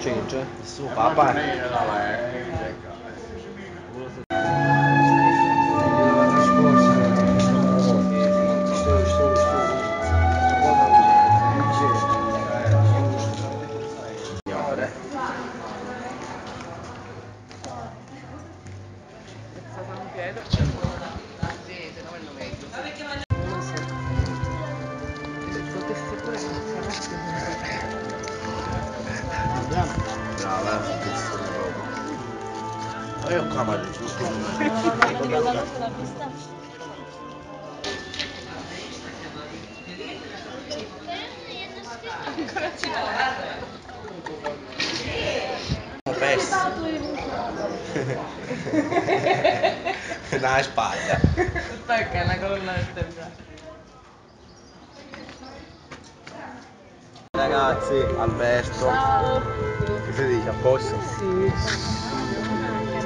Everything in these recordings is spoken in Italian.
这真速八百。Bravo. Brava, Ma io qua vado Ancora ci Dai, spalla. Tocca la colonna vertebrale. Grazie Alberto. Ciao. Che si dice? A posto? Sì.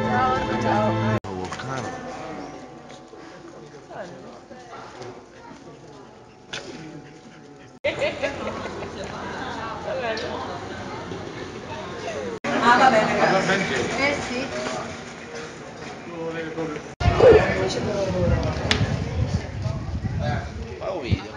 Ciao, ciao. Volcano. Ah va bene ragazzi. Eh sì. Fa un video.